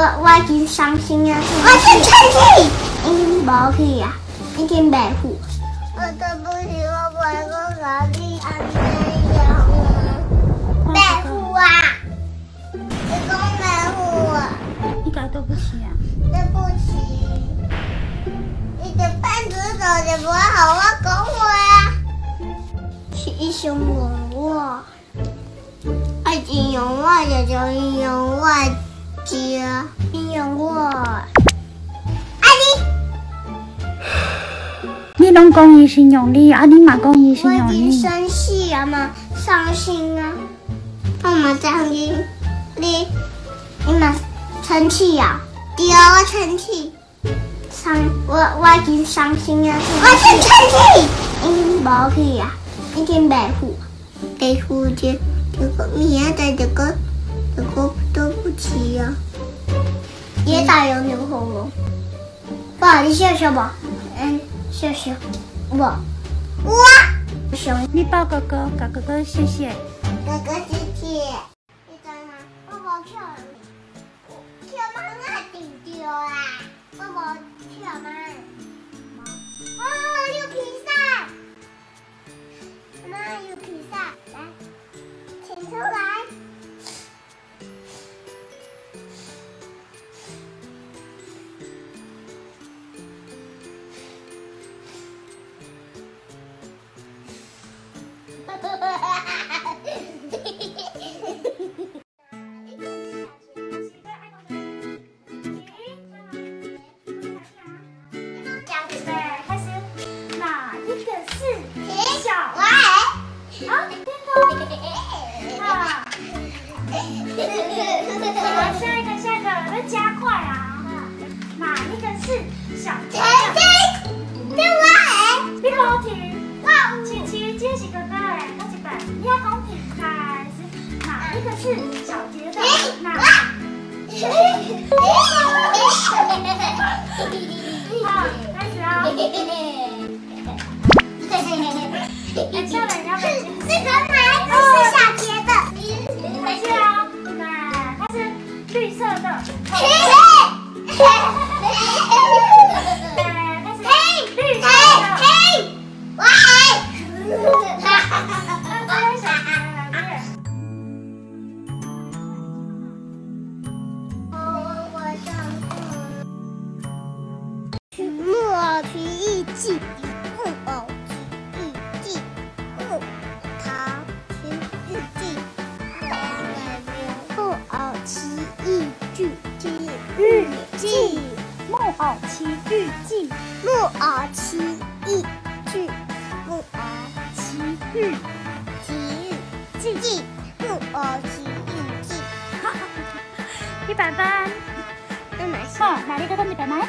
我我已经伤心啊！我是生气，已经无去啊，已经白付。我对不起，我不会跟哪里安那样。啊！你讲白付啊！你讲对不起啊！对不起。你的班主任就不会好好讲话啊！是想问我，爱情用我就就用我家，你用我。啊你！你拢讲伊形容你，啊你嘛讲伊形我容你。已经生气啊嘛，伤心啊，我嘛伤心，你你嘛生气呀、对啊，我生气，伤我我已经伤心啊，我是生气，已经无去啊，已经白付，白付这这个明仔载这个这个对不起啊，也打杨牛喉咙，爸，你笑笑吧，嗯，笑笑，我。我。行你抱哥哥，哥哥哥谢谢。哥哥姐姐，是小喂。好，点头。好，好，下你要公平开始。哪一个是小杰的？哪？好，开始啊。偶奇遇记，木偶奇遇记，木偶奇遇奇遇记，木偶奇遇记，一百分。那么哦，哪里个都一百分？